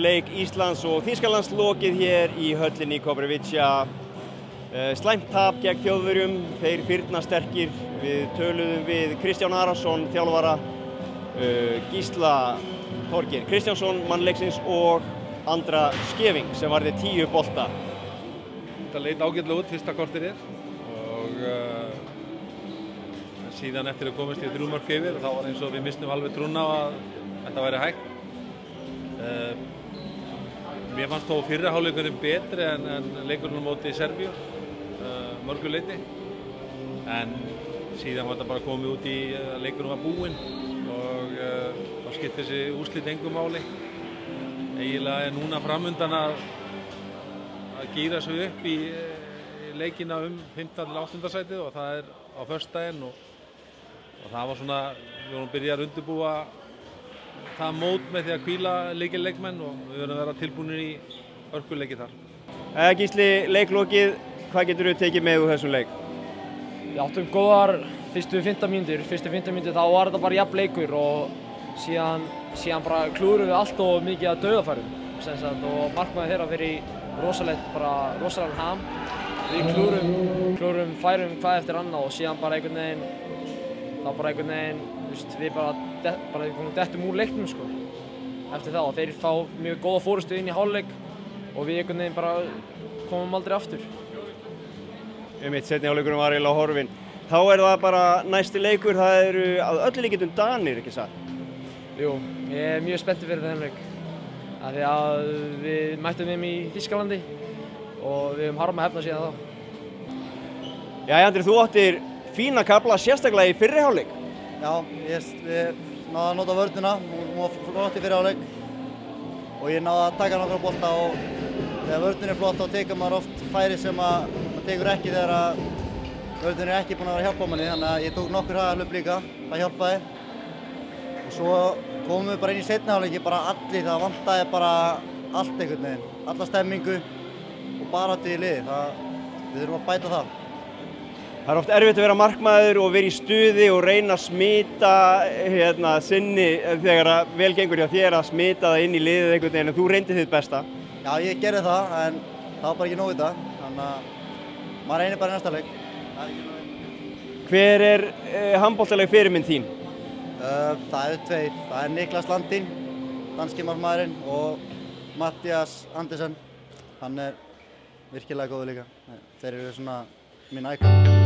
leik Íslands og Þýskalands lokið hér í höllinni Koprivica. Slæmt tap gegn þjóðverjum, þeir fyrna sterkir. Við töluðum við Kristján Arason, þjálfara, Gísla Torgir Kristjánsson, mannleiksins og Andra Skeving sem varði tíu bolta. Þetta leit ágjörlega út fyrsta kortirinn og uh, síðan eftir að komast í þrjúmark yfir þá var eins og við mistum alveg trúna að þetta væri hægt. Uh, mér fannst þó fyrraháleikurinn betri en, en leikurinn á móti í Serbíu, uh, mörguleiti. En síðan var þetta bara komið út í að leikurinn var búinn og þá skipt þessi úslit engum máli. Eiginlega er núna framöndan að, að gýra sig upp í leikina um 15-8. sætið og það er á förstæðin og, og það var svona, við vorum byrjað að undirbúa það mót með því að kvíla leikileikmenn og við verðum að vera tilbúinir í örkuleiki þar. Eða Gísli, leiklokið, hvað getur þú tekið með úr þessum leik? Við áttum góðar fyrstu 15 mínútur, fyrstu 15 mínútur þá var þetta bara jafn leikur og síðan, síðan bara klúrum við allt og mikið að dauðafærum og markmaði þeirra verið rosalegt, bara rosalega ham. Við klúrum, klúrum færum hvað eftir annað og síðan bara einhvern veginn, þá bara einhvern veginn, veist, við bara, bara dettum úr leiknum sko. Eftir það og þeir fá mjög góða fórustu inn í hálfleik og við einhvern veginn bara komum aldrei aftur. Um eitt setni hálfleikurinn var eiginlega horfinn. Þá er það bara næsti leikur, það eru að öllu líkjum Danir, ekki satt? Jú, ég er mjög spenntið fyrir þennan leik. Af því að við mættum þeim í Þískalandi og við höfum harma hefna síðan þá. Já, Andri, þú áttir fína kabla sérstaklega í fyrriháleik. Já, ég náði að nota vörduna, hún var flott í fyrriháleik og ég náði að taka nokkra bólta og þegar vördun er flott þá tekur maður oft færi sem að maður tekur ekki þegar að vördun er ekki búin að vera hjálpa manni. Þannig að ég tók nokkur hraðarlöp líka, það hjálpaði. Og svo komum við bara inn í setniháleiki bara allir, það vantæði bara allt einhvern veginn, alla stemmingu og bara átti í liði, það, við þurfum að bæta það. Það er oft erfitt að vera markmaður og vera í stuði og reyna að smita hérna, sinni þegar að vel gengur hjá þér að smita það inn í liðið einhvern veginn en þú reyndi þitt besta. Já, ég gerði það en það var bara ekki nóg í það, þannig að maður reynir bara næsta leik. Hver er eh, handbóltaleg fyrirmynd þín? Uh, það eru tveir, það er Niklas Landin, danski markmaðurinn og Mattias Andersen, hann er virkilega góður líka. Þeir eru svona mín ækon.